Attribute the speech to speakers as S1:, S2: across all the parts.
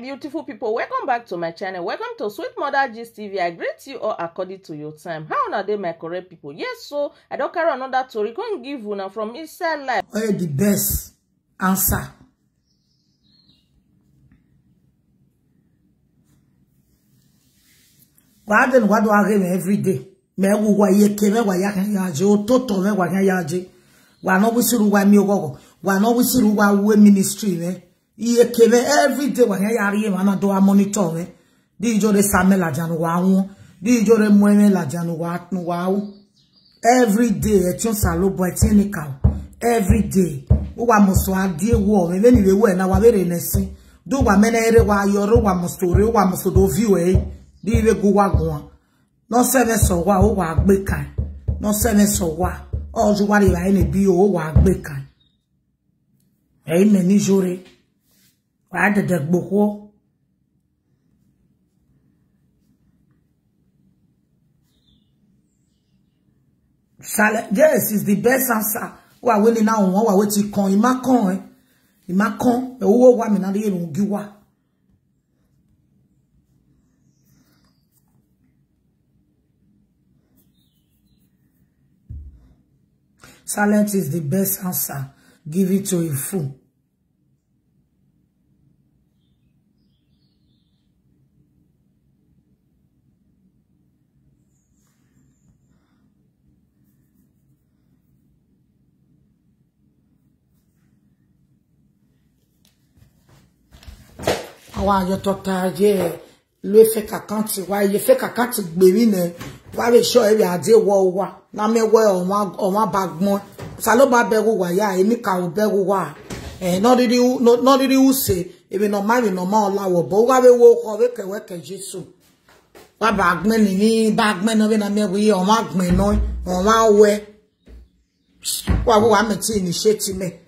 S1: beautiful people welcome back to my channel welcome to sweet mother gist tv i greet you all according to your time how una dey my correct people yes so i don carry another tori come give una from inside life. oye the best answer. wàá dẹnu wàá dọ̀ ààrẹ mi everyday mẹ́wù wà yéke mẹ́wà yá kan yá jẹ́ òtótó mẹ́wà kan yá jẹ́ wà náà wísírù wà mí ọgọ́gọ́ wà náà wísírù wà wé ministry eh? iye kele everyday wa yan yari e mana do a monitor we di jore re samel ajanu wa won di jore re mueme lajanu wa tun wa o everyday e tun salobo e tin ni ka everyday o wa mo adie wo me ni we wo na wa bere nesin do wa menere wa yoro wa mo re wa mo so do view e di we go wa gun no se me so wa o wa gbe kan no se me so wa o ju wa re wa ni bi o wa gbe kan e ni jore wàá dẹ̀dẹ̀ gbòkó yes is the best answer wà wẹ́lẹ̀ náà now wà wẹ́ ti kan ìmá kan ẹ̀ ìmá kan ẹ̀ owó wà mí náà lè rùn gí wà. Silence is the best answer. Give it to a fool. wayo tota ye lwe feka kanti wa ye feka kanti gberi ne wa re sure area ade wo wa na me wo onwa onwa bagbon sa lo ba beru wa ya emi ka o beru wa eh no didi no no didi u se ebi no mari no ma olawo bo wa be wo ko we ke we ke Jesus wa bagbon ni ni bagbon no be na me wi onwa gbon no onwa we wa wo wa me ti ni se ti me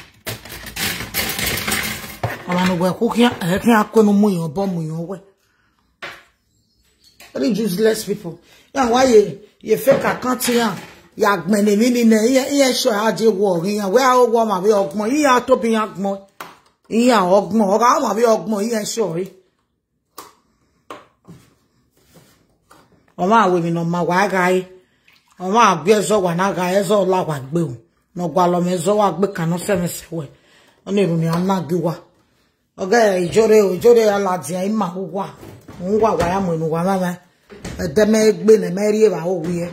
S1: abantu bwekukhya ekhyakwena umuyo bomuyo we very useless people ya waye ye fake account ya ya gbene mi ni ne ye ye so ha je wo rin we o wo ma bi ọgbọ́n yi ya to bi ya gbọ́n yi ya ọgbọ́n o ga ma bi ọgbọ́n yi e so ri o ma we mi no ma wa gai o ma gbe so wa na gai so la wa gbe o no gba lo me so wa gbe kan no se me se we o ne mi an na gbe wa oge ijore ijore ala dị mma akwụkwọ ngwa gwa ya nwere ngwa mama edeme egbe na-emeri ebe ahụ wuye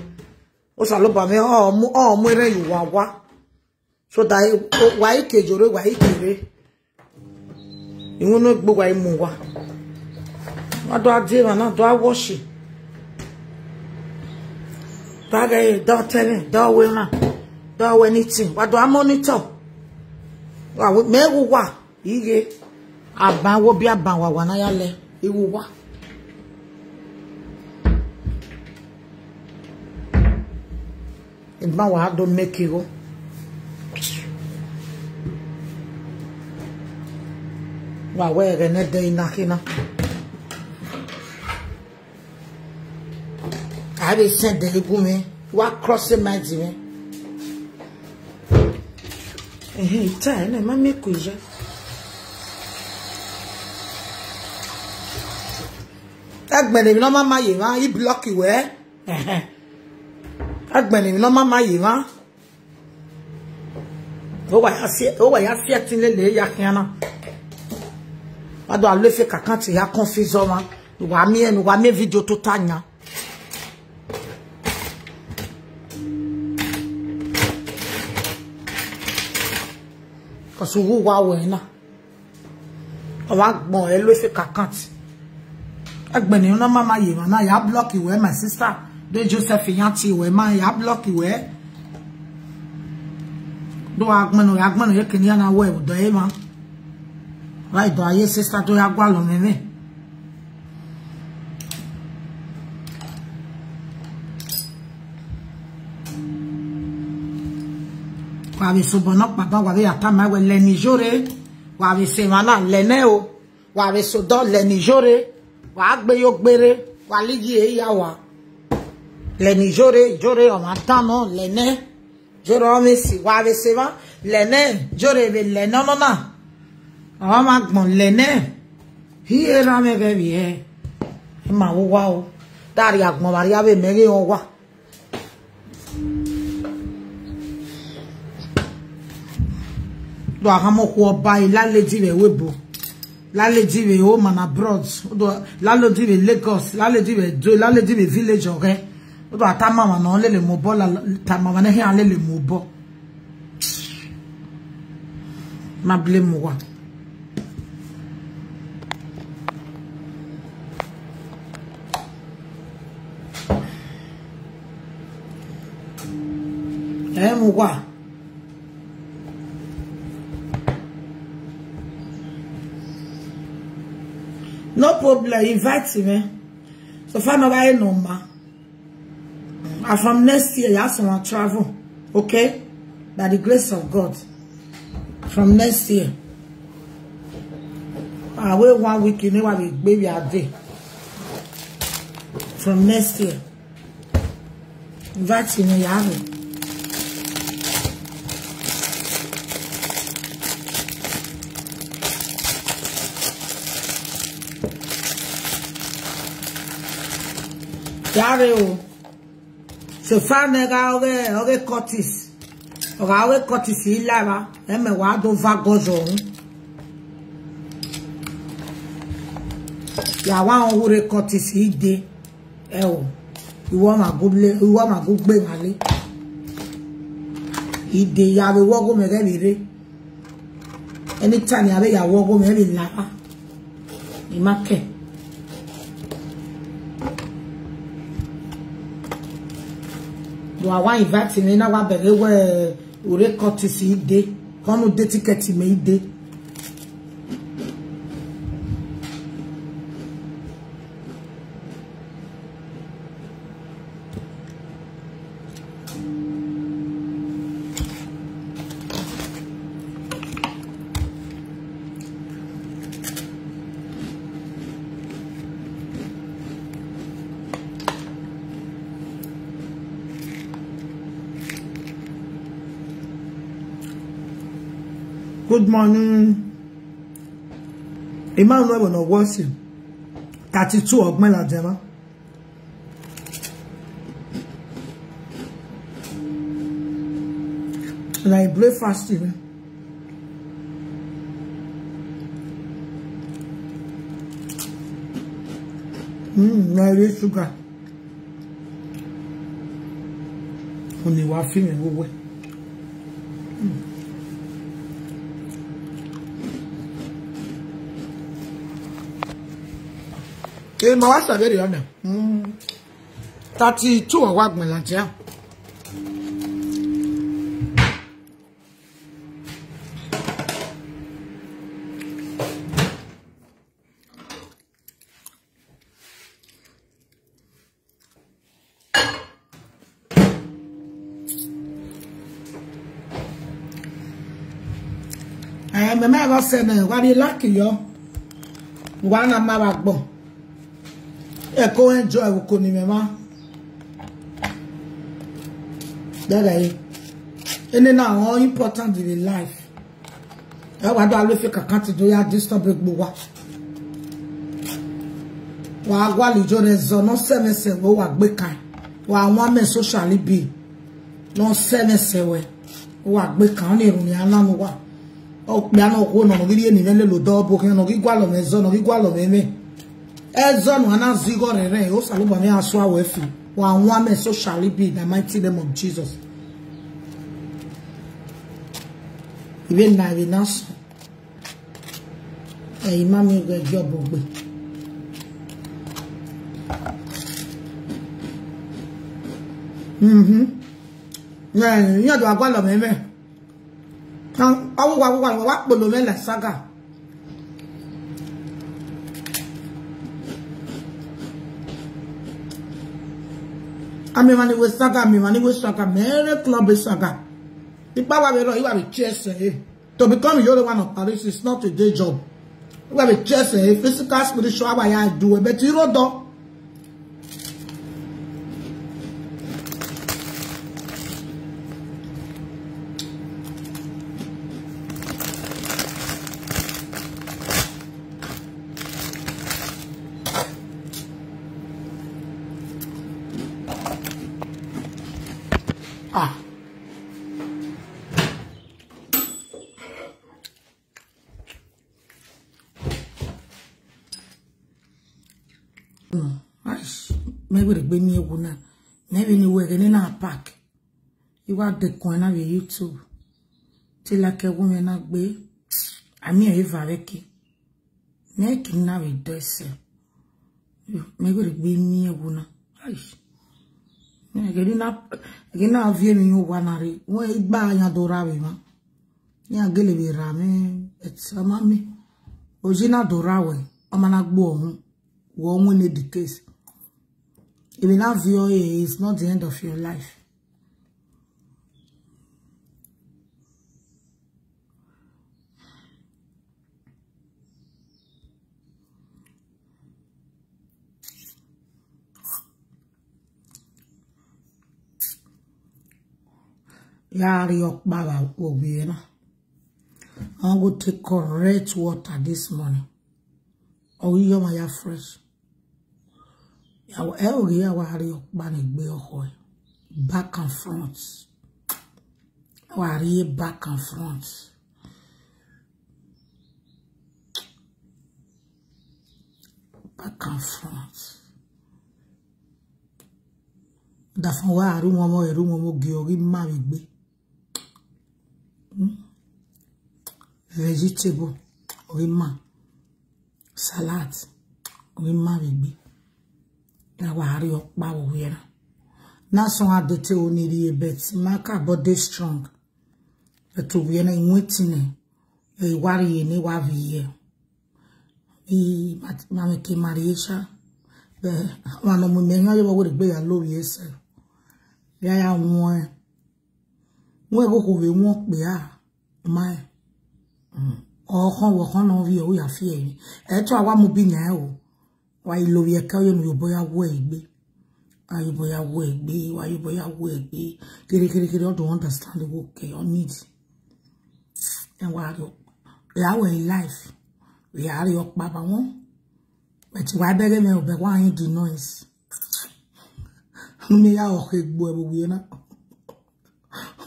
S1: ụsalụbame ọ oh, mere oh, ya ụwa gwa soda gwa ike joro gwa ikere iwu n'ogbo gwa ịmụ ngwa adụ adị ma na adụ agwọshi dụ agaghị dọtere dọwe ma dọwe n'itin gbado amonitọ mee gwụgwa ihe àbáwọ́ bí àbáwàwà náyálẹ̀ ewu wá. ìbáwà á dọ mẹ́kẹ́rọ́. wa were ne de ina kina. I will send the me. Wa cross my me. Eh, tell me, mamma, kuja. agbẹ̀rẹ̀ mi lọ́ máa máa yè wá ibùlọ́ọ̀kì wẹ́ agbẹ̀rẹ̀ mi lọ́ máa máa yè wá ó wà yá sí ẹtí lélẹ̀ yá kíáná wádùn àlọ́ ìfẹ́ kàkán ti yá kán fi zọ́ wọn wàá mí ẹnu wàá mí fídíò tó tà yàn. kọ̀sùn wúwa wẹ̀ náà ọ̀wá gbọ̀n ẹ ló ìfẹ́ kàkán ti. Agbeni, una mama ye na ya block iwe my sister. De Joseph Yanti iwe ma ya block iwe. Do agbonu agbonu ye kini na we do e ma. Right do aye sister to ya gwa lo meme. wabe sobono papa wabe atama we lenijore wabe semana leneo wabe sodo lenijore wàá gbé yóò gbére wàá lígi èyí yà wá lẹni jóre jóre ọmọ tánà lẹnẹ jóre ọmọ èsì wàá bẹ ṣe wá lẹnẹ jóre bẹ lẹnà nọnà ọmọ máa gbọn lẹnẹ híye rámẹgẹ bìí ẹ ẹ máa wó wá o dáàrí àgbọn màrí abẹ mẹrẹ wọn wà. lọ àwọn ọmọkùnrin ọba ìlàlẹ́jì rẹ̀ wébo lálejìwé home and abroad lálejìwé Lagos lálejìwé do lálejìwé village ọ̀rẹ́ ó dọ̀ àtàmàmà náà lè lè mú bọ́ tàmàmà náà hàn lè lè mú bọ́ má blé mu wá. ẹ mu wá. No problem. Invite me. So far, my number. And ah, from next year, you have someone travel. Okay? By the grace of God. From next year. I ah, wait one week, you know, I baby a day. From next year. Invite me, you have it. Yare o. Se fan e ga oge, oge kotis. Oga oge kotis i lava. Eme wa do va gozo un. Ya wa on ure kotis i de. E o. Iwo ma guble, iwo ma gugbe male. I de ya we wogo me ge mi re. Anytime ya we ya wogo me mi lava. Imake. Imake. do awa invite ni na wa bere we ore kan ti si ide konu de ticket me ide Good morning. Emmanuel ọ̀nà wọ́ọ̀sì thirty two ọ̀gbìn làjẹmọ́. Like breakfast mi. Na eré ṣúgà. Mo lè wá fíìmù wọ́wẹ́. ṣe eh, máa wá sàbẹ̀rẹ̀ ọ̀nà hmm. thirty two ọ̀wá gbìyànjú à. mẹ́mẹ́ ẹ̀rọ sẹ́nẹ̀ wá ní lákìyọ́ wà á nà má wa gbọ̀n ẹ kó enjoy kò ní mẹ́má dára yìí ẹni náà àwọn important in life ẹ wàá dá lófin kankan ti dóyà disturb gbogbo wa wàá wà lójó rẹ zọnà sẹmẹsẹ wọ wà gbé kan wàá wọn mẹ social bíi lọ sẹmẹsẹ wẹ wà gbé kan ní ìròyìn aláwọ wà ọpẹ àná òkú ọ̀nà ògiri ènìyàn lè lò dọ́ọ̀bù kí ọ̀nà gígbà lọ̀mẹ́zọ́ ọ̀nà gígbà me. Ezon wana zigo re O saluba me aswa fi Wa wame so shall it be in the mighty name of Jesus. Ibe na ibe na so. E ima mi gwe gyo bogbe. Mhm. Nye, nye do agwa lo meme. Awu wa wa wa polo me la saga. amemane we saka amemane we saka mere club saka ipa wa be ro iwa be chess eh to become your one of Paris is not a day job You iwa be chess eh physical spiritual wa I do it, but you know do mẹ́gbẹ̀rẹ̀ gbé ní ewu náà nẹ́bi ni wẹ̀ gẹ́ni park ìwà dẹ̀kùn ẹ̀ náà bẹ̀ youtube tí lákẹ́wọ́ yẹn náà gbé àmì ẹ̀ ìfà rẹ̀ kí nẹ́ẹ̀kì náà bẹ̀ dọ́ ẹsẹ̀ mẹ́gbẹ̀rẹ̀ gbé ní ewu náà gẹ́ni náà fi èmi yóò wà náà rí wọ́n gbá àyàn tó ra bẹ̀ mọ́ ní àgẹ́lẹ̀ bẹ̀ rà mí ẹ̀tì ọmọ mi òjì náà the case. It will have VOA. Eh, it's not the end of your life. yari okpara obi na I'm going to take correct water this morning. Oh, you're my fresh ẹ ò rí àwa rí ọ̀pánigbé ọkọ back and front àwa rí back and front. back and front. dàfún wa àrùn wọn mọ ẹrú wọn mọ gé orí má mi gbé hmm? vegetable orí má salad orí má mi gbé dawari okpa wera na so adete oniri ebet maka body strong eto wena inwetine e wari wavi waviye i mame ke mariesha be wano mu menya yo wo gbe ya lori ese ya ya won won go ko ya won pe a ma ọ̀kan wọ̀kan náà rí ọ̀wọ́ ìyàfí ẹ̀yìn ẹ̀tọ́ àwa mú bí yẹn o wayilowie ka oyonu yoboya wo egbe ayoboya wo egbe wayoboya wo egbe kiri, all don't understand the work you need and wa yo ya we life We are opa papa. won we ti wa bere me obe wa yin the noise nume ya o ke gbo e bo ye na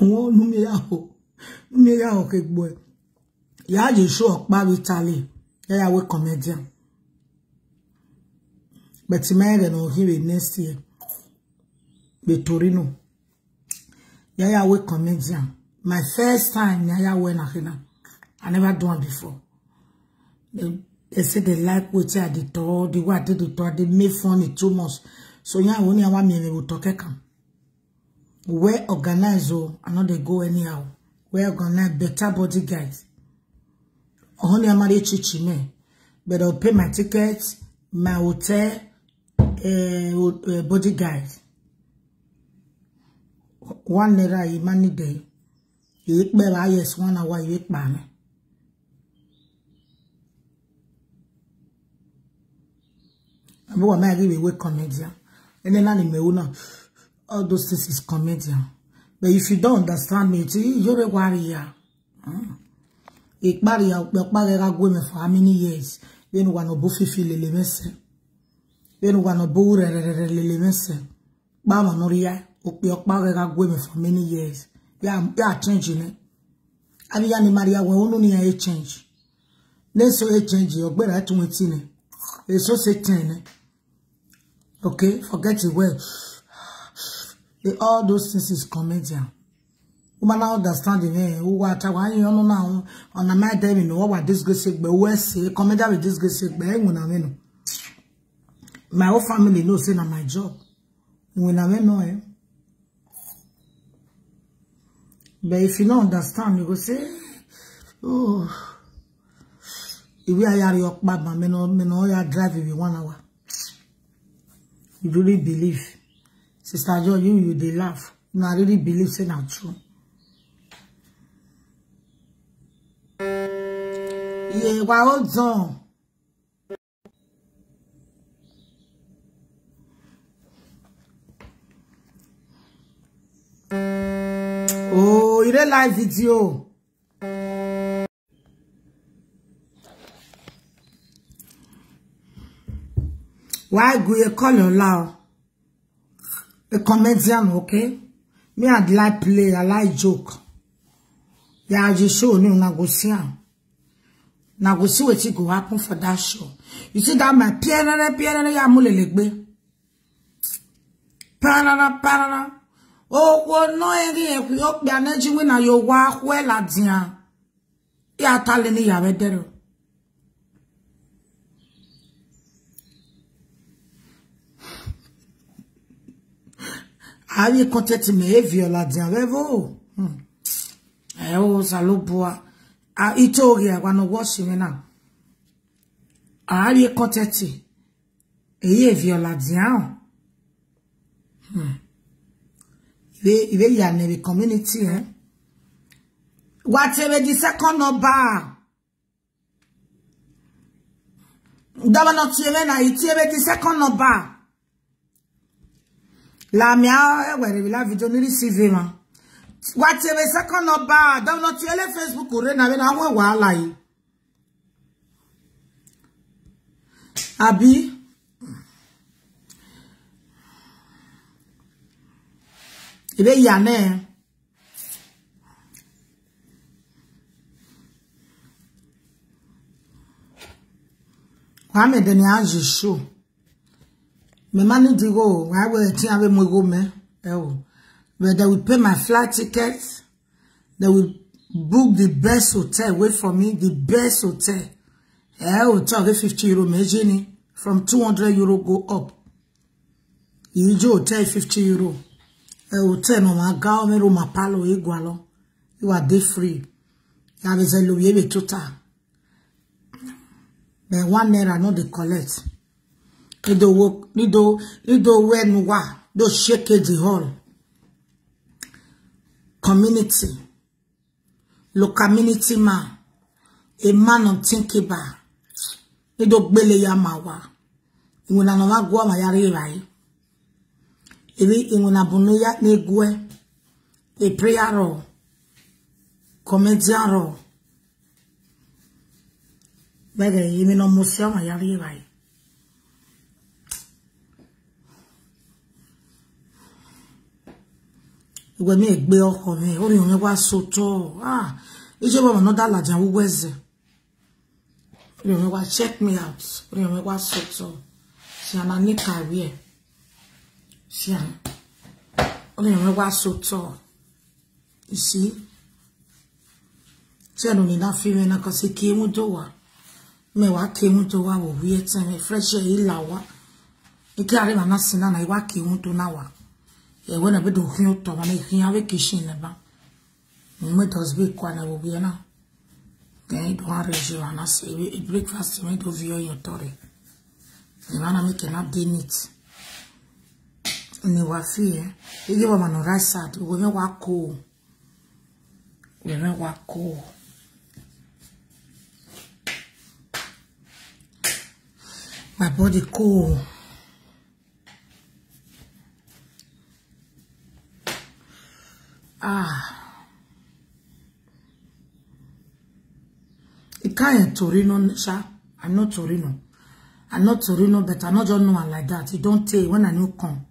S1: won nume ya o nume ya o ke gbo e ya je show opa vitale ya we comedian but mẹ́rẹ̀ nù hìrì next year gbètòrí nù yayawe comedian my first time yayawe na hina i never done before they, they say they like wetin i dey talk the what, i dey dey talk i dey make funny too much so yawo ni awa mi ewu tọkẹ kan well organized o i no go anyhow well organized better body guys Only I'm a máa chichi mẹ but I'll pay my tickets, my hotel uh, eh, eh, guys, one naira yìí má nídẹ̀ yìí pẹ́ ráyẹ̀sì one hour yìí pa mi. àbúrò máa rí ìwé comedian ẹni náà ni mẹ́wó náà all those things is comedian but if you don't understand me tí you're a warrior. rí ya ìparí ọ̀pẹ̀ ọ̀pá rẹ̀ for how many years lẹ́nu wà ní ọ̀bọ̀ fífi lè lè Benugano Bore Lilimense. Bama Noria, Opio Paga me for many years. ya change changing eh? it. Abiyani Maria, we only need a change. Neso a change, you're better at ne e so certain. ok forget it well. all those things is comedian. Woman understanding eh, who what why you know now on comedian my whole family know say na my job we i went know eh? but if you no understand you go say oh ìwé ayari ọ̀pá mà mẹ́nà ọ̀yà drive ìwé one hour you really believe sister joy you you dey laugh una really believe say na true. Yeah, ìyẹ̀wà old dàn. play live video. Why go you call your loud? A comedian, okay? Me, I'd like play, I like joke. Yeah, I just show you, now go what him. Now go happen for that show. You see that my piano, piano, ya mulele gbe. Parana, parana. okwo no eri ekwi pe neji we na yo wa kwela dia ya tale ni ya wedero ayi konteti me eviola dia vevo hmm. E o salobua a itori agwa e, no washi me na ayi konteti eye eviola dia ìwé ìwé ìyànìrì community ẹ wà tẹ̀wé di second number gọ́vọ́nà tìwé náà ìtìwé the second number la mia, làmì ẹwẹ̀rẹ̀ ìlà fìdí onírì cv ma whatever tẹ̀wé second number gọ́vọ́nà tìwé lé facebook rẹ̀ náà wọ́n wàhálà yìí Abi. ebe ya mee kwame deni azu show me money di go why we ti have mo go me oh but they will pay my flight ticket they will book the best hotel wait for me the best hotel eh hotel 50 euro meji ni from 200 euro go up You ijo hotel 50 euro Eh, hotel no ma ga o mero ma palo igwalo e you are day free ya be zelo ye be total but one naira no dey collect edo wo nido nido when wa do shake the whole community local community ma a man on thinking ba nido gbele ya ma wa ìwọ̀n lànà wá ya àmàyárí ìràyìí ewe inwunabunu ya ne gwe, a e prayer role comedian role mega yimi no musi ama yari bai igwe mi egbe ọkọ mi ori onye wa soto ah ije bo mo da lajan wugo ori onye wa check me out ori onye wa soto si anani ni career See, I'm going to so tall. You see? See, I don't need that feeling because I came to work. Me wa came to work with weird time. Fresh air, il lawa. It carried my nursing and I wa came to now. Yeah, when I be do him to one, I have a kitchen about. Me does be quite I will be now. Then it won't want to and I say, breakfast, me do view your story. You want to make an update. fi niwafie ije wa mano right side weme wako weme wako my body cold ah ikaye Torino sha I'm not Torino I'm not Torino but I no just know am like that it don tey when I no come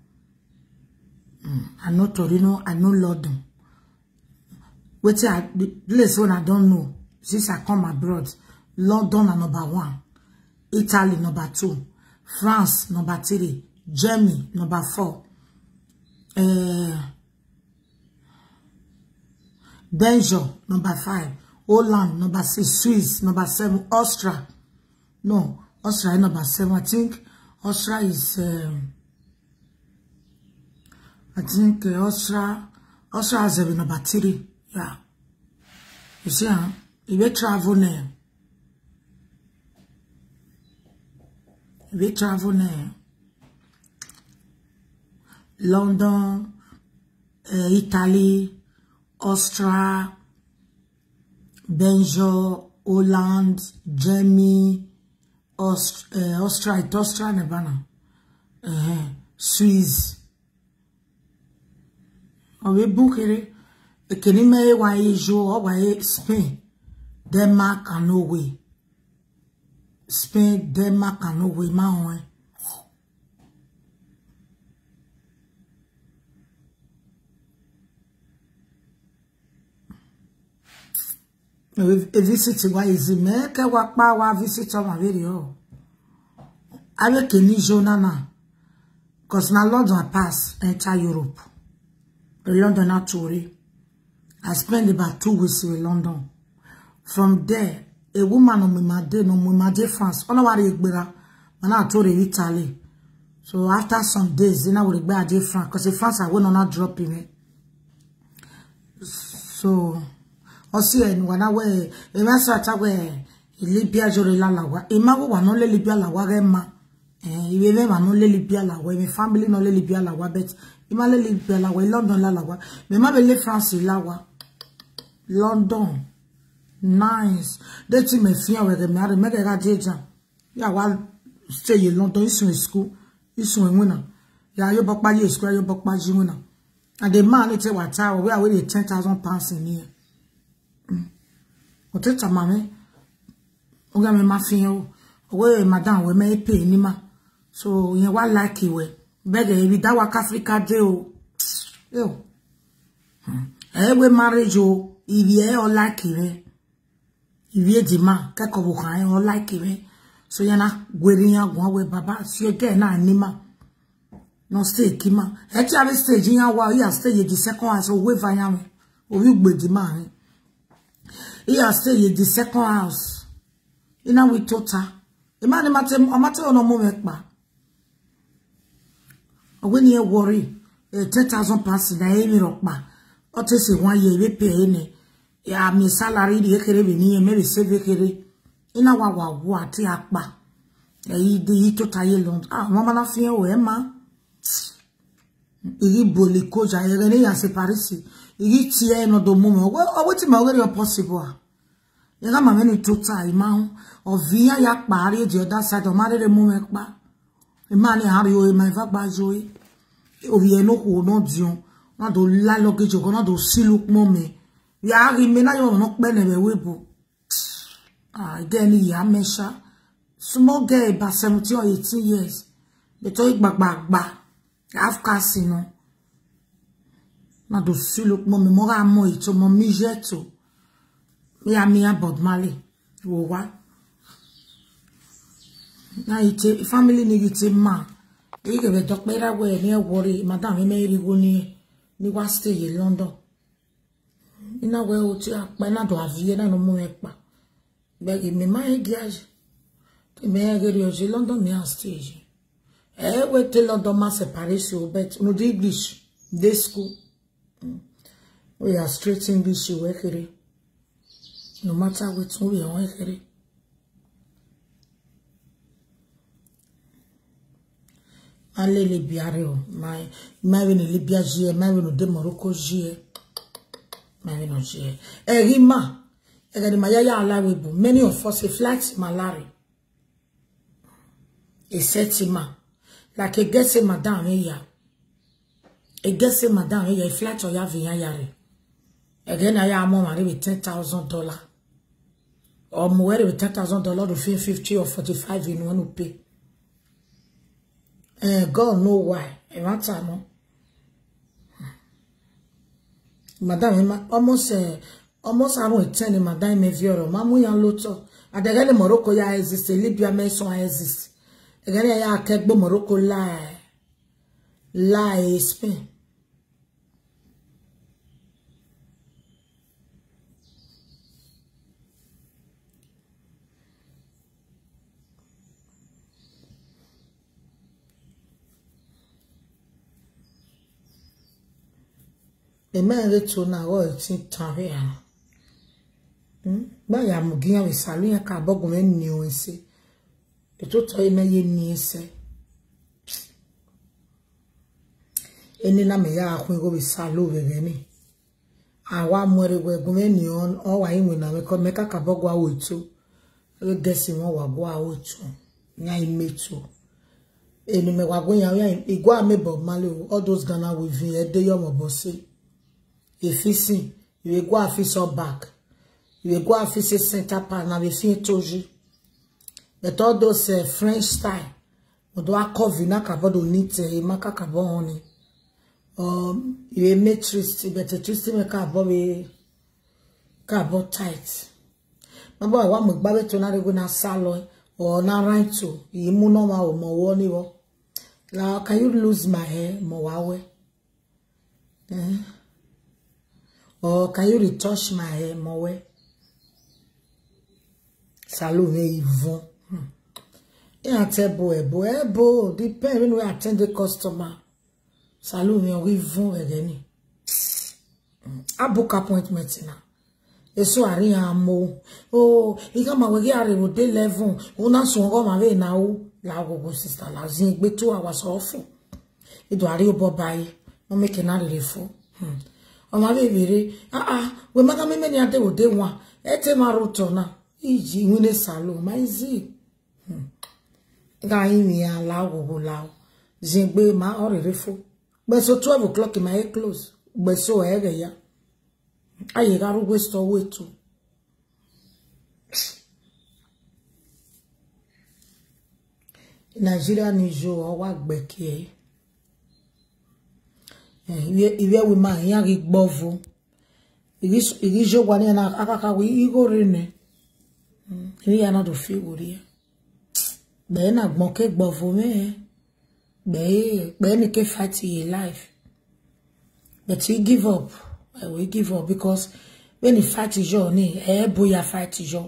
S1: I know Torino, I know London. Which I the place I don't know. Since I come abroad, London are number one, Italy number two, France number three, Germany number four, uh, eh, danger number five, Holland number six, Swiss number seven, Austria. No, Austria number seven. I think Austria is um, I think uh, Osra, Osra has been number three. Yeah. You see, huh? If you travel now, if you travel now, London, uh, Italy, Austria, Belgium, Holland, Germany, Aust uh, Austria, Austria, Nebana, uh, uh-huh, Swiss ọwee bukere ekene ime ịwaye jụụ ọwaye spain denmark and norway spain denmark and norway ma hụe visit wa izi mee ke wa kpa wa visit ọma veri ọ awe keni jona na cause na london pass enter europe London at I spent about two weeks in London. From there, a woman on my day, no my day France, all over Igbera, and I told Italy. So after some days, then I would be a day France, because in France I went on a drop in it. So, I see, and when I were, if eh, I saw it, I were, Libya jore la lawa, imago wa non Libya lawa rema, eh, iwe wa non le Libya lawa, eh, eh, my family non le Libya lawa, but ma le le gbe lawa London la lawa me ma be le France lawa London nice de ti me fi awere me are me ga jeja ya wa stay in London isun school isun enwina ya yo bokpa ye school yo bokpa ji wina and the man it wa ta we are with 10000 pounds in here o mm. te ta mame o ga me ma fi o we madam we me pay ni ma so yen wa like we bẹ́ẹ̀ da dáwà Africa dé o Ewe marriage o ìrì ẹ̀ ọlá kiri ìrì èdìmá kẹ́kọ̀ọ́ bò kàn ẹ̀ ọlá kiri so yẹn náà gbèrè yẹn gùn ọwẹ́ bàbá sí ẹgẹ́ náà nímà náà stage kímà ẹ̀ tí a bẹ stage yẹn wá yíyà stage di second house We ìfà yẹn mi òwú gbèdì máa rìn yíyà stage di second house iná wí tó ta ìmáà ni ọmọ o no mú mi pa when you worry a ten thousand pounds na e mi ropa o te se one year we pay ne ya mi salary di ekere bi ni e me be save ekere ina wa wa wo ati apa èyí de yìí tó tayé lọ àwọn máa fi hàn ẹ má èyí bòlì kọjá ẹrẹ ní yàtí parisi èyí ti ẹ nà dò mú mọ ọwọ tí mà ó rẹ pọsibú à yàrá màmí ni tó ta ìmáhùn ọ̀víyá ya pàárí èdè ọ̀dá sáà dọ̀ má rẹ̀ mú mane hario e mai vagba joe ovie no ko no dion na do la luggage ko na do siluk mo me ya ri me na yo no pe ne be webo ah again ya mesha small girl ba 17 or 18 years be to igbagba gba afka sino na do siluk mo me mo ra mo ito mo mi jeto mi ami abod male wo wa na ite family ni ite ma e ke be dokpe ra we ni e worry. madam me ri go ni ni wa stay in London ina we o ti ape na do avie na no mu e pa be ke me ma e giage ke me e ri o si London mi a stay e we te London ma separate o bet no di English dey school mm. we are straight English we e kere no matter what we are we e kere an le libia re o ma we no libia jie ma we no de morocco jie ma we no jie eri ma eri ma yaya alawe bu many of us a flight ma lare a ma like a gese madam ya E gese madam ya a flight oya viyan yare again i am on with ten thousand dollar or more with ten thousand dollar to fifty or forty five in one pay Uh, God madam no. Madame, almost, uh, almost eh, madam won't tell you, Madame Mevioro. Mamu yan ya exist. Libya Mason exist. Egele ya akegbo moroko lie. Lie Spain. emere to na wo ti tare ya hm ba ya mu gian we salu ya ka bogun en ni o nse e to to e meye ni nse eni na me ya akun go we salu bebe ni awa mwere we gun en ni on o wa yin we na me ko me ka ka bogun awo to e gesi won wa go awo to nya imeto me wa go yan me bob male all those Ghana we vin e de yo mo efisi you will go afis or back you will go afis center part na we fit toji but all those uh, french style we do a cover. na kabo do need e maka kabo oni um you will But twist but make me kabo we kabo tight baba wa mo gba beto na rego na salon or na right to yi mu no ma o mo wo ni wo la can you lose my hair mo wa we eh Or oh, can you retouch my hair eh, more? Salon Yvon. Hmm. Yeah, tebo ebo ebo. Depending where I attend the customer. Salon Yvon again. I hmm. book appointment now. Eso ari amo. Oh, iga ma wege ari wo de level. Una so ngo ma we na o. La go go sister la zin gbe to awa so fun. Ido ari obo bayi. No make na re fun. Hmm. ọmabebere aa ah, ah, wemaka memeni adeode nwa ete ụtọ na iji nwune salo maizi hmm. ga-anyị ya ala agwụgwụ laụ ma ọ rịrị fụ gbeso 12 o'clock ma e close gbeso ege ya anyị gara ụgwọ sọ wetu Nigeria n'izu ọwa gbekee iwewe ma ya gi gbovu igi jogwa ni na akaka wi igore ne hmm, ri ya na do fi gori e. be na gbon ke gbovu me e. be be ni ke fight your life but you give up i will give up because when you fight your ni e boya fight your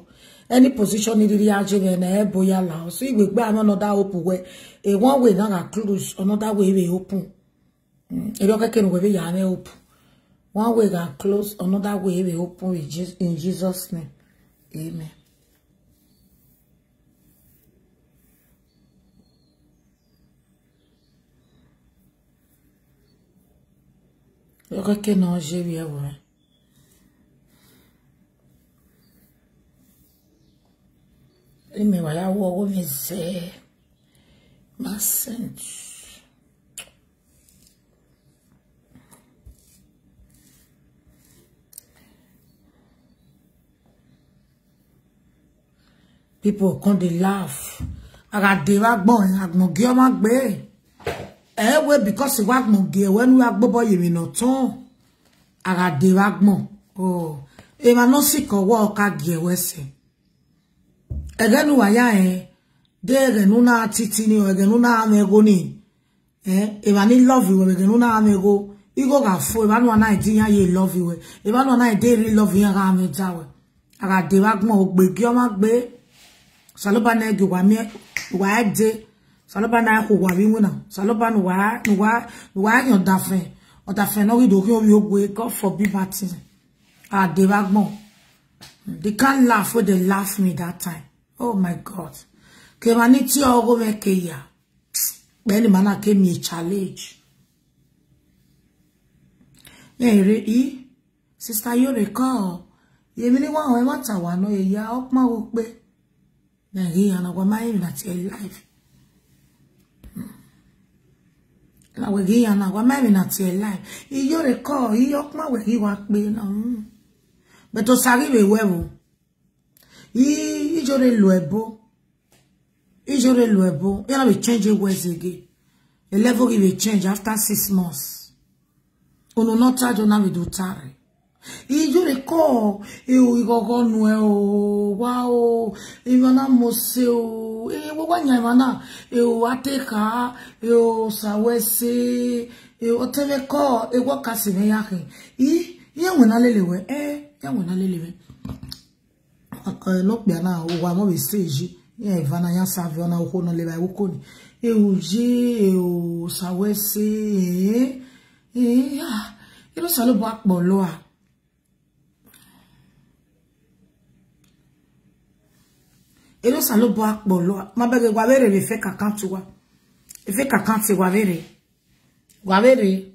S1: any position ni riri aje be na e boya la so igbe gba another open way a one way na close another way we open You we not get away and up One way can close, another way we open in Jesus' name. Amen. Eu no, j'ai bien, ouais. E me vai lá o ovo me people come dey laugh I got the àràdé wa no girl ọmọ gbé ẹ̀ẹ́wẹ́ because we wa gbọ̀ngé ẹ̀wẹ́ ní wa gbọ́bọ̀ yèmí nà tán àràdé wa gbọ́n èèmà náà sì kọ̀wọ́ ọ̀ka gì ẹ̀wẹ́ Again, who nu wàyà Eh, there ẹ̀rẹ̀ nu náà títí ni ẹ̀rẹ̀ nu náà mẹ́go ni èèmà ní love ìwẹ̀ ẹ̀rẹ̀ nu náà mẹ́go igo ga fo èèmà nu wa náà ìdí yẹn I love ìwẹ̀ èèmà nu wa náà ìdí yẹn love ìyẹn ra mi dá wẹ̀ àràdé wa gbọ́n ògbègé ọmọ gbé saloba na ege wa me wa de saloba na ko wa wi wona saloba no wa no wa no wa yan da fin o da fin no ri do ki o wi ogwe god forbid bad thing ah de wa gbon they can't laugh when they laugh me that time oh my god ke ma ni ti ogo me ke ya pe ni mana ke mi e challenge ere i sister you recall yemi ni wa o e ma ta wa no eya opon wo pe na gị ya nakwa na tie life iyo rekọ iyo ọkpụma were iwa kpe na beto sari wewe bụ ijore lu ebo ijore lu ebo ya na change words again a level give change after six months unu nọtajo na do Ijo le ko e o igogo nu o wa o imana mo se o e wo wa nya imana e o ateka e o sawese e o tele ko e wo ka se me yakin i ye won na lelewe e ye won na lelewe lokpe na o wa mo be stage ye ivana ya save na o no le ba ko ni e o je e o sawese e e ya Irú salo ló bọ́ àpọ̀ lọ́wọ́. elosa lobo akpolo mabege gwavere refe kakantu wa efe kakanti gwavere gwavere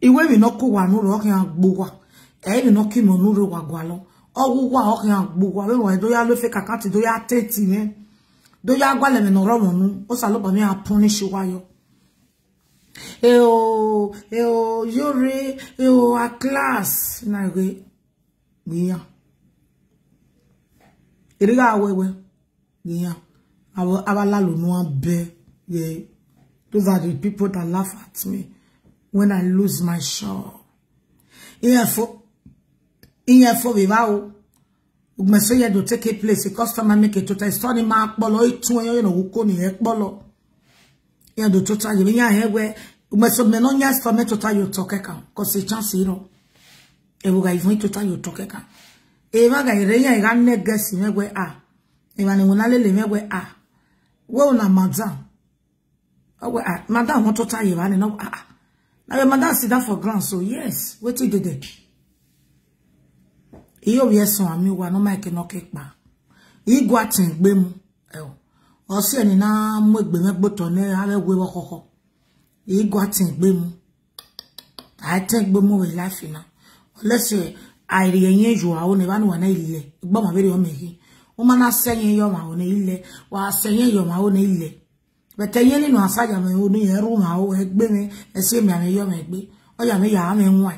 S1: iwe mi noko wa nuro okin agbo wa e mi noki mo nuro wa gwalo owu wa okin agbo wa we won doya lo fe kakanti doya teti ne doya gwale mi noro wonu o sa lobo mi apunish wa yo e o e o yore e o a class na we gbiyan eriga awewe yeah our our lalo no be yeah those are the people that laugh at me when i lose my show. shawl yeah for o. for vivao Message do take a place, a customer make a total story mark, bolo, it, you know, who can you bolo? Yeah, do total, total you mean, I have where umesomenonyas fame tota yotokeka kose chansi hilo ebuga ivuni tota yotokeka ema ga ireyan iga negesi megwe a ema ni wona lele megwe a ah, wo na madam owe a ah, madam won to ta ye ba ni no a ah, na your madam sit down for ground so yes what you did there iyo bi esun ami wa no mike no kepa igwa tin gbe mu e eh o oh. osi eni na mo gbe megbo to ne awe we wo kokoko igwa tin gbe mu a tin gbe mu we lafina unless you eh, aire yen ju a one banu wana ile gbo ma bere o mehi o ma na seyen yo ma one ile wa seyen yo ma one ile bete yen asaja me o ni eru ma o mi e se mi yo me gbe o ya me ya me nwa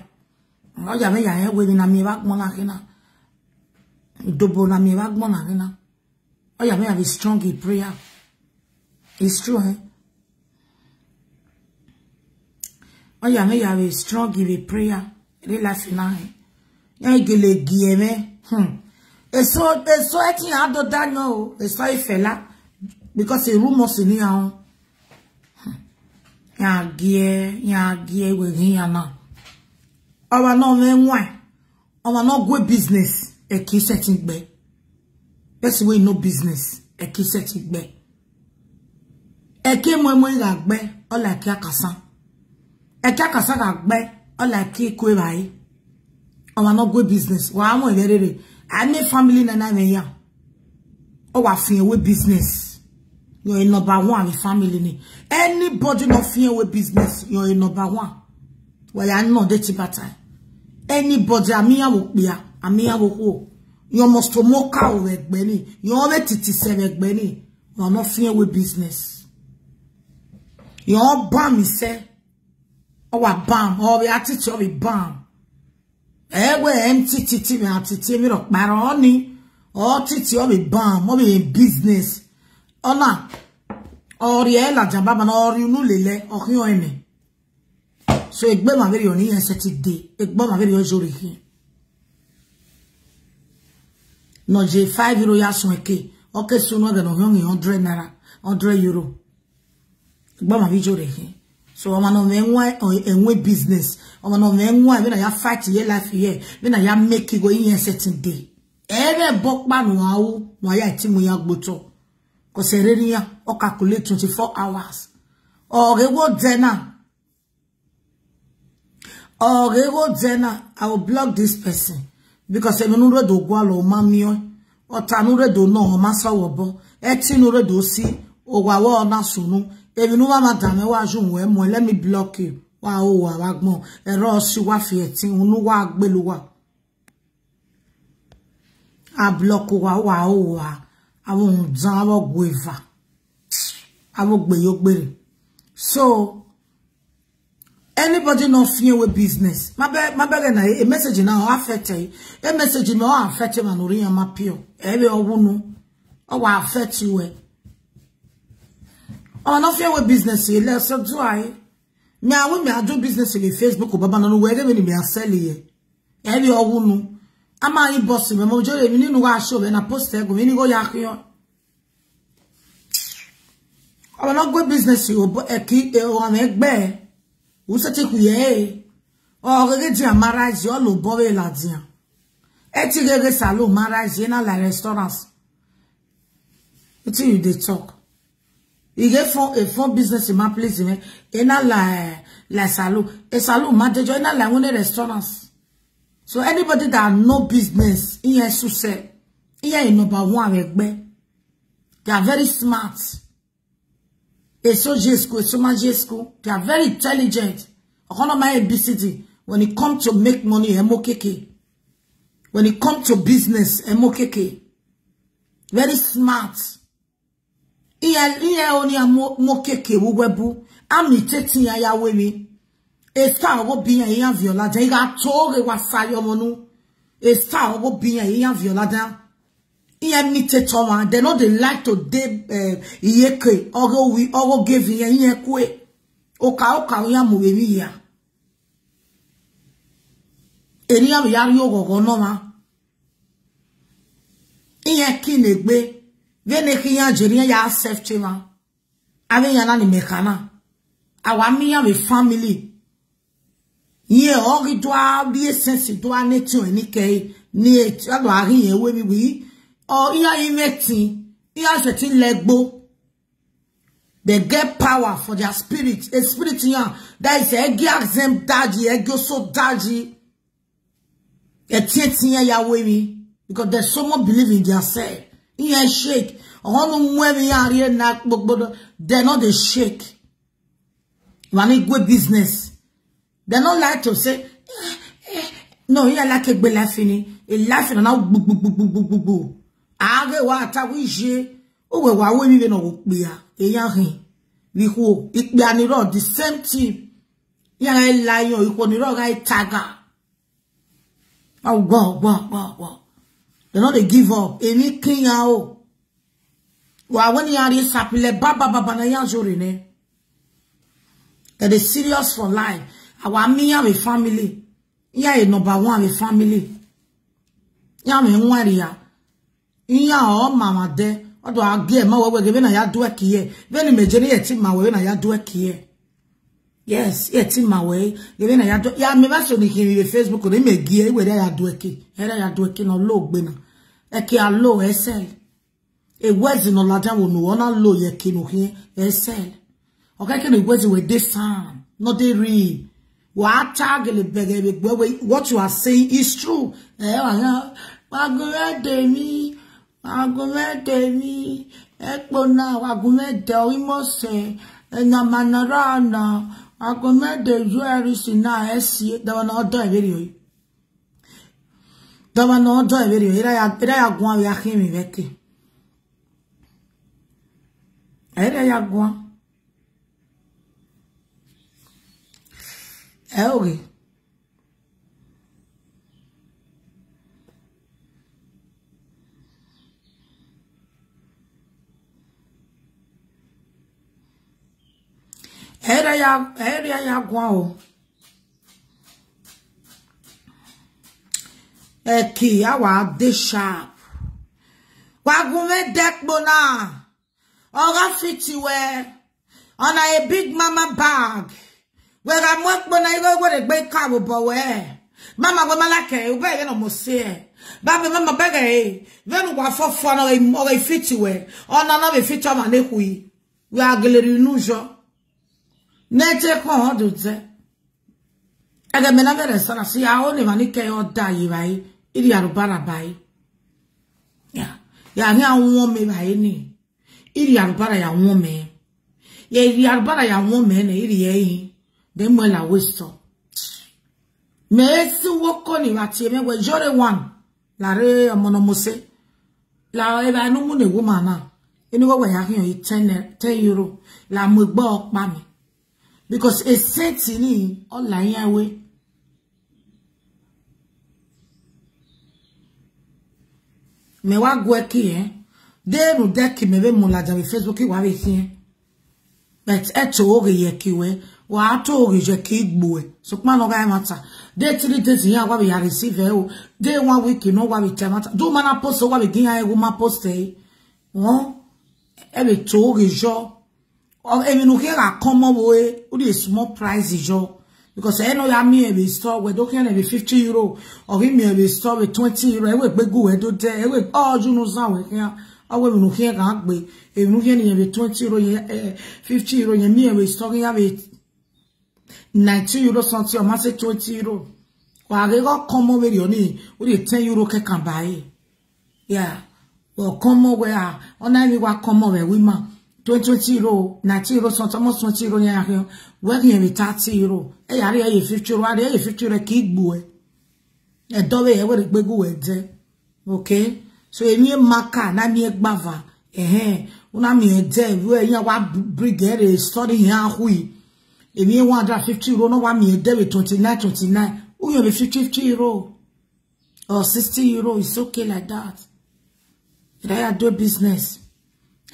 S1: o ya me ya e we ni na mi ba na kina dobo na mi ba na kina o ya me strong in prayer true eh o ya me ya strong in prayer egele gieme hmm E so eso eso etin ado dano o eso ifela because e rumor si ni ahun hmm. ya gie ya gie we ri yana awa no me nwa awa no go business e ki setting gbe person we no business e ki setting gbe e ki mo mo ga gbe o la ki akasan e ki akasan ga gbe o la ki ku e bayi I'm not good business. Why Wa mo yerere. Ani family na na me ya. Oh, wa fin we business. You're a number one in family ni. Anybody not fin we business. You're a number one. Well, I know that you better. Anybody amiyawo pe ya, amiyawo ko. You must mo ka o egbe ni. You re titi se egbe ni. You no fin we business. You ba mi se. O wa bam, o be attitude of a bam egwe mttt mi atiti mi ro paro ni o titi o bi ban mo bi business ona ori e la jamba ma ori nu lele okin o mi so egbe ma beri oni ese ti de egbo ma beri o jori ki no je 5 euro ya sun eke o ke sunu ga no yon 100 naira 100 euro egbo ma bi jori ki so ọmana enwe biznes ọmana enwe be na ya fight ye life ye be na ya make go ihe certain day ere bọkpa nụ awụ na ya etinwu ya gbotọ kọsịrịrị ya ọ calculate 24 hours ọgịgwọ dena ọgịgwọ dena i will block this person because emenuredo gwala ọma mio ọtanuredo na ọma sọwọbọ etinuredo si ụgwawa ọ na sonu If you know what dame wa jun let me block you. Wow, wow, wow, wow. gbon. Ero si wa fi etin unu wa gbelu wa. A block wow, wa o oh, wa. Àwọn dan àwọn gbo eva. Àwọn gbe yo gbere. So anybody not fear with business. My be my be a message now affect you. A message no affect man ori ma pio. Ebe owo no. O wa affect you. Oh, ọ̀nà fi with business yìí lẹ́sẹ̀ tó ayé mi àwọn mi do business in Facebook bàbá náà wọ ẹ̀rẹ́ mi ni mi àṣẹ́lẹ̀ yẹ ẹ̀rí ọwọ́ nu a máa yí bọ́ọ̀sì mẹ́mọ́ ọjọ́ rẹ̀ mi nínú wa aṣọ rẹ̀ na post ẹ̀gùn mi ní kó yá kíyàn ọ̀nà gbé business yìí ẹ̀kí ọ̀nà be. ẹ̀ wọ́n sẹ́tì kù yẹ́ Oh, get your marriage. You ọ̀lù bọ́ọ̀rẹ̀ làdìyàn ẹ̀ ti gẹ́gẹ́ sàlọ̀ màrà yìí náà la restaurant wetin eh, you dey talk e get fun e fun business in my place me e na la la salon e salon ma dejo e na like one restaurant. so anybody that no business in here so say a in number one me. they are very smart e so jesco e so ma jesco they are very intelligent okono my abcd when it come to make money Mokk. when it come to business emokeke very smart ihe ihe onye nwoke ka ewuwebu amịteti ya ya were esta ọgụbi ya ihe violada ị ga-atụ oge wasara ọmụnụ esta ọgụbi ya ihe violada ihe miteta ọma they no dey like to dey eh, iyeke ọgụ ọgụ gave ihe ihe kwe o ụka ya mụwere ya eri ya bụ ya rie ọgọgọ nọma ihe ka ị na-egbe vene kinya jeriya ya safety ma ave yana ni mekana awa miya we family ye ori doa bi essence doa ne ti o ni ke ni e ti lo ari yen we mi wi o iya imetin iya se ti legbo they get power for their spirit a spirit yan that is egi exam daji egi so daji e ti e ti yan ya we mi because there's someone believing in their self a shake. Ono mwevi yari na gbogbo. They're not a shake. Wani go business. They're not like to say. Eh, eh, no, he like a laughing. He A laughing now. Boo boo boo boo boo boo boo. Age wa ata wije. Owe wa we mi be no go pia. Eya hin. Wiko. Ikpe aniro. The same thing. Yara e lion. Iko niro ga e taga. Oh, go, go, go, go. They know they give up. Any king out. Well, when you are this happy, le baba baba na ya jori ne. That is serious for life. Our me have a family. Yeah, a number one have a family. Yeah, me worry. ya. Yeah, oh mama de. Odo age ma wewe gebe na ya do ekiye. Beni mejeri eti ma wewe na ya do ekiye. Yes, eti ma wewe gebe na ya do. Ya me ba so ni kiri Facebook ni me gie we ya do eki. Era ya do eki no lo gbe eke alo esel e wezi no laja wonu ona lo ye kinu hin esel oka kinu wezi we dey sam no dey real wa tagele bege bege what you are saying is true eh wa wa go de mi ago mẹ́tẹ̀ mi ẹ̀pọ̀ náà ago mẹ́tẹ̀ orímọ̀sẹ̀ ẹ̀nà mànàrà àná ago mẹ́tẹ̀ ju ẹ̀rìsì náà ẹ̀ sí dáwọn ọdọ ìbéèrè yìí. dọ́mọ náà dọ́ ìbéèrè ìdáyàgún guan. yàkín mi mẹ́kì ìdáyàgún ẹ era rí ẹ̀ẹ́dẹ́yàgún àwọn. eki awa de sharp wagume dekbona ora fitiwe on a big mama bag where I'm work when I go with a big car we, mama go malake u be no mo se Babe mama bege venu kwa fofu na o e fitiwe ona na be fitu ma ne kui we agleri nujo nete kon do te ege mena bere sara si a o le mani ke o da yi bai iri arubara bai ya ya ni àwọn me bai ni iri arubara ya won me ya iri arubara ya won me ni iri eyin then mo la waste me si woko ni wa ti we jore one la re omono mose la e ba nu mu ne wo ma na eni wo ya hin yi 10 10 euro la mo gbo opa mi because a e set ni online awe me wa gwe ki eh de ru de ki me be mo la ja be facebook wa be si but e to o ye ki we wa to o je ki gbo e so pa no ga e mata de three days yan wa be ya receive e o de one week no wa be time mata do mana post wa be gin ya e go ma post e won e be to o ge jo o e mi no ke ra komo wo e o de small price e jo because ẹ no ya mi e be store we do can e be 50 euro or him e be store with 20 euro e we pe gu e do de e we all you know san we kan awe mi no kan kan pe e mi no kan e be 20 euro yen 50 euro yen mi e be store ya be 19 euro something or ma se 20 euro wa ge go come over your knee, we de 10 euro ke kan buy yeah well come where on na mi wa come over. Ah, we ma twenty euro, ninety euro, sometimes 20 euro yẹn ahịa, wẹ́rì yẹn 30 euro, ẹ̀yà rí ẹ̀yẹ 50 euro, àrí ẹ̀yẹ 50 euro kì í gbù ẹ̀. Ẹ̀dọ́wẹ̀ yẹn wẹ́rì gbégù ẹ̀ jẹ́. Ok? So èmi ẹ̀ maka náà mi ẹ̀ gbàvà. Ẹ̀hẹ́n, wọ́n náà mi ẹ̀ jẹ́ ìlú ẹ̀ yẹn wá brigade rẹ̀ sọ́ọ́dì yẹn ahù yìí. 150 euro No wá mi ẹ̀ dẹ́wẹ̀ 29 29, ó yàn bí 50 euro or 60 euro, it's okay like that. Ìdáyà do business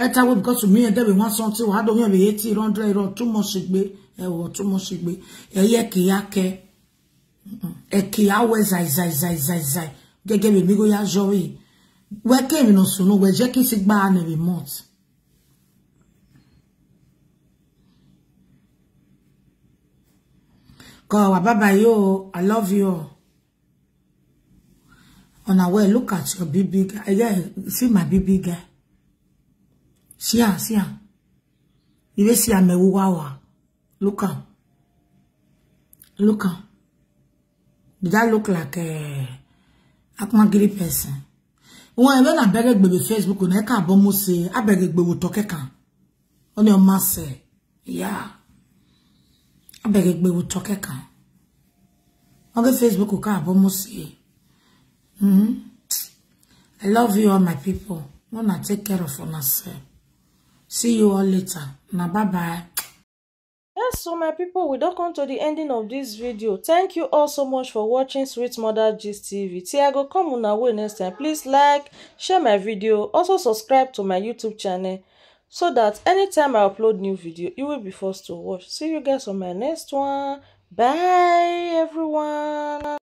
S1: ẹta wo because mi ẹ dẹbi wọn san tí wàá dọ yẹn bèyẹ tí ìrọ̀ndọ̀ ìrọ̀ túmọ̀ sí gbé ẹwọ̀ túmọ̀ sí gbé ẹyẹ kìíyá kẹ ẹ kìíyá wẹ zàìzàìzàìzàì gẹ́gẹ́ bí migo yá zọ yìí wẹ́ kéèmì nà sùn wẹ́ jẹ́ kí n sì gbá ànà remote. kọ wà bàbá yìí o I love you ọ̀nà wẹ̀ look at your baby guy yeah, see my baby guy. See her, see her. You will see her me wawa. Look up, Look up. Did that look like a angry person? Wọ́n ẹ̀rọ náà bẹ̀rẹ̀ gbèrè Facebook náà ẹ̀ka àbọ̀ mo ṣe abẹ̀rẹ̀ gbèrò tọ́kẹ́ kan. Wọ́n ní ọmọ ṣe ìyá abẹ̀rẹ̀ to talk kan. Wọ́n gbé Facebook you ká àbọ̀ mo ṣe. Mm-hmm. I love you all my people. to take care of una see you all later Now bye bye yes so my people we don come to the ending of this video thank you all so much for watching sweet mother gist tv Tiago, come on away next time please like share my video also subscribe to my youtube channel so that anytime i upload new video you will be forced to watch see you guys on my next one bye everyone